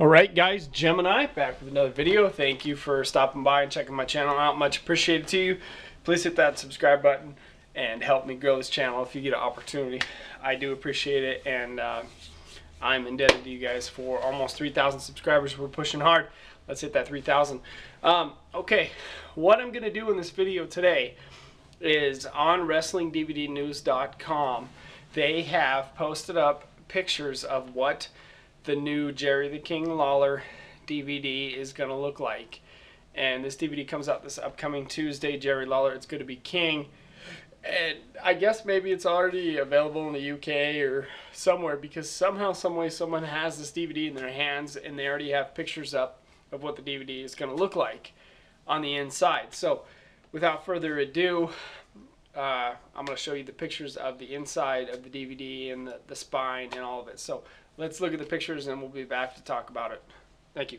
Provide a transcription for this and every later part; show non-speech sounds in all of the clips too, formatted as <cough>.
All right, guys, Gemini back with another video. Thank you for stopping by and checking my channel out. Much appreciated to you. Please hit that subscribe button and help me grow this channel if you get an opportunity. I do appreciate it, and uh, I'm indebted to you guys for almost 3,000 subscribers. We're pushing hard. Let's hit that 3,000. Um, okay, what I'm going to do in this video today is on WrestlingDVDNews.com. They have posted up pictures of what the new Jerry the King Lawler DVD is going to look like. And this DVD comes out this upcoming Tuesday. Jerry Lawler, It's Good to Be King. And I guess maybe it's already available in the UK or somewhere because somehow, someway, someone has this DVD in their hands and they already have pictures up of what the DVD is going to look like on the inside. So, without further ado, uh, I'm going to show you the pictures of the inside of the DVD and the, the spine and all of it. So, let's look at the pictures and we'll be back to talk about it. Thank you.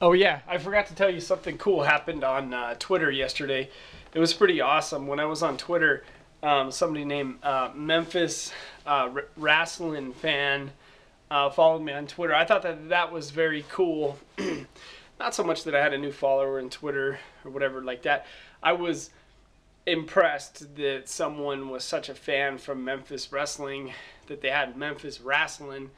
Oh yeah, I forgot to tell you something cool happened on uh, Twitter yesterday. It was pretty awesome. When I was on Twitter, um, somebody named uh, Memphis uh, Wrestling fan uh, followed me on Twitter. I thought that that was very cool. <clears throat> Not so much that I had a new follower in Twitter or whatever like that. I was impressed that someone was such a fan from Memphis Wrestling that they had Memphis Wrestling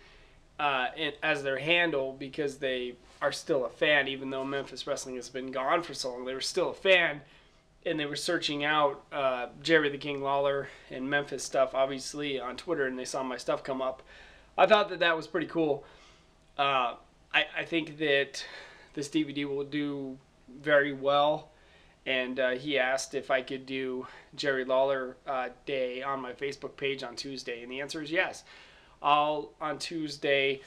uh, as their handle because they are still a fan, even though Memphis Wrestling has been gone for so long. They were still a fan, and they were searching out uh, Jerry the King Lawler and Memphis stuff, obviously, on Twitter, and they saw my stuff come up. I thought that that was pretty cool. Uh, I, I think that this DVD will do very well. And uh, he asked if I could do Jerry Lawler uh, Day on my Facebook page on Tuesday, and the answer is yes. I'll on Tuesday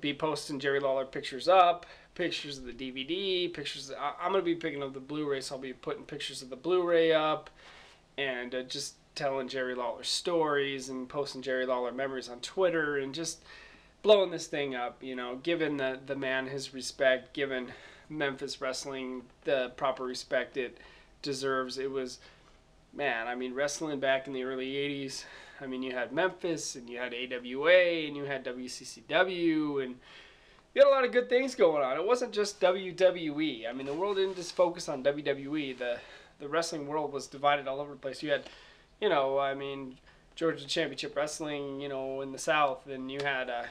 be posting Jerry Lawler pictures up, pictures of the DVD, pictures. Of, I'm gonna be picking up the Blu-ray, so I'll be putting pictures of the Blu-ray up, and uh, just telling Jerry Lawler stories and posting Jerry Lawler memories on Twitter, and just blowing this thing up. You know, giving the the man his respect, giving Memphis wrestling the proper respect it deserves. It was, man. I mean, wrestling back in the early '80s I mean, you had Memphis and you had AWA and you had WCCW and you had a lot of good things going on. It wasn't just WWE. I mean, the world didn't just focus on WWE. The the wrestling world was divided all over the place. You had, you know, I mean, Georgia Championship Wrestling, you know, in the South, and you had, uh,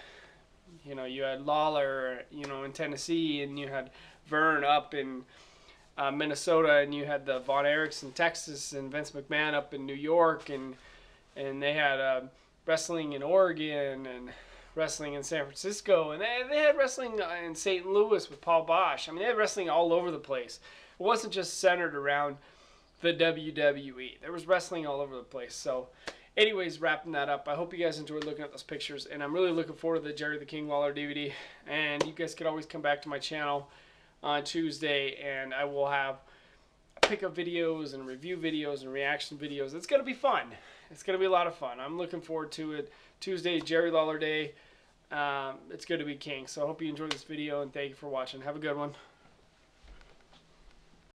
you know, you had Lawler, you know, in Tennessee, and you had Verne up in uh, Minnesota, and you had the Von Erichs in Texas, and Vince McMahon up in New York, and and they had uh, wrestling in Oregon and wrestling in San Francisco, and they, they had wrestling in St. Louis with Paul Boesch. I mean, they had wrestling all over the place. It wasn't just centered around the WWE. There was wrestling all over the place. So, anyways, wrapping that up. I hope you guys enjoyed looking at those pictures, and I'm really looking forward to the Jerry the King Lawler DVD. And you guys could always come back to my channel on Tuesday, and I will have pickup videos and review videos and reaction videos. It's going to be fun. It's going to be a lot of fun. I'm looking forward to it. Tuesday, Jerry Lawler Day. Um, it's good to be king. So I hope you enjoyed this video and thank you for watching. Have a good one.